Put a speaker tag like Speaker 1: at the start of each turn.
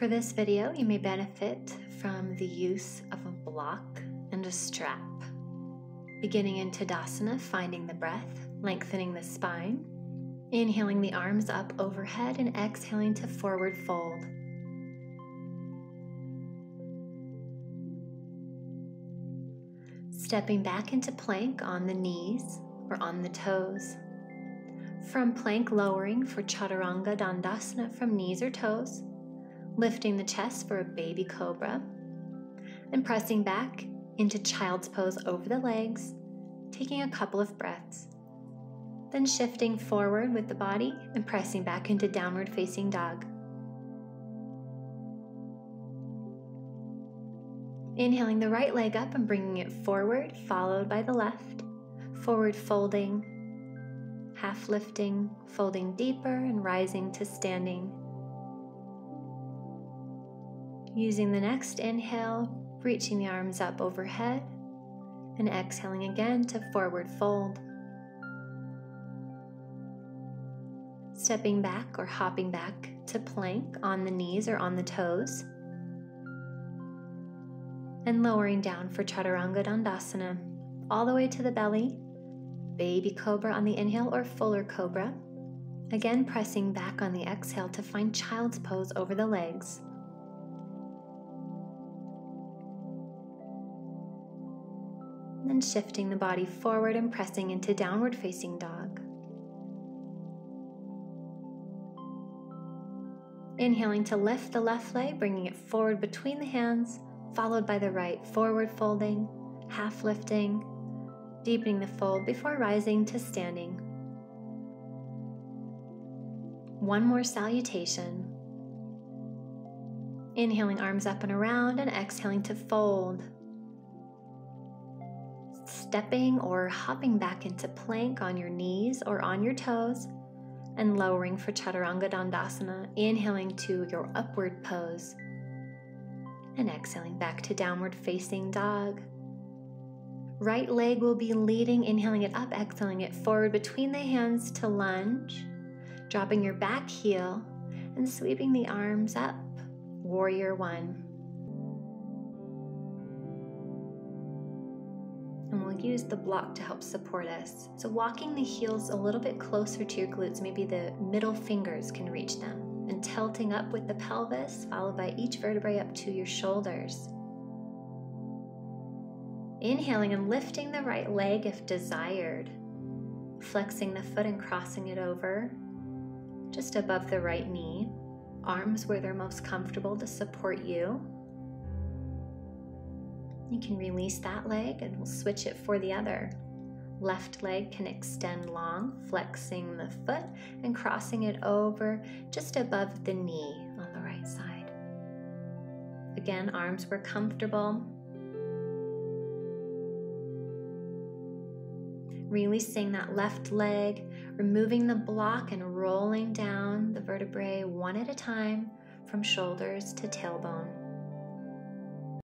Speaker 1: For this video, you may benefit from the use of a block and a strap. Beginning in Tadasana, finding the breath, lengthening the spine, inhaling the arms up overhead and exhaling to forward fold. Stepping back into plank on the knees or on the toes. From plank, lowering for Chaturanga Dandasana from knees or toes, lifting the chest for a baby cobra, and pressing back into child's pose over the legs, taking a couple of breaths. Then shifting forward with the body and pressing back into downward facing dog. Inhaling the right leg up and bringing it forward, followed by the left. Forward folding, half lifting, folding deeper and rising to standing. Using the next inhale, reaching the arms up overhead, and exhaling again to forward fold. Stepping back or hopping back to plank on the knees or on the toes. And lowering down for Chaturanga Dandasana, all the way to the belly. Baby Cobra on the inhale or Fuller Cobra. Again, pressing back on the exhale to find Child's Pose over the legs. Then shifting the body forward and pressing into Downward Facing Dog. Inhaling to lift the left leg, bringing it forward between the hands, followed by the right, forward folding, half lifting, deepening the fold before rising to standing. One more salutation. Inhaling arms up and around and exhaling to fold. Stepping or hopping back into plank on your knees or on your toes and lowering for Chaturanga Dandasana, inhaling to your upward pose and exhaling back to downward facing dog. Right leg will be leading, inhaling it up, exhaling it forward between the hands to lunge, dropping your back heel and sweeping the arms up. Warrior one. Use the block to help support us. So walking the heels a little bit closer to your glutes, maybe the middle fingers can reach them, and tilting up with the pelvis, followed by each vertebrae up to your shoulders. Inhaling and lifting the right leg if desired, flexing the foot and crossing it over just above the right knee, arms where they're most comfortable to support you. You can release that leg and we'll switch it for the other. Left leg can extend long, flexing the foot and crossing it over just above the knee on the right side. Again, arms were comfortable. Releasing that left leg, removing the block and rolling down the vertebrae one at a time from shoulders to tailbone.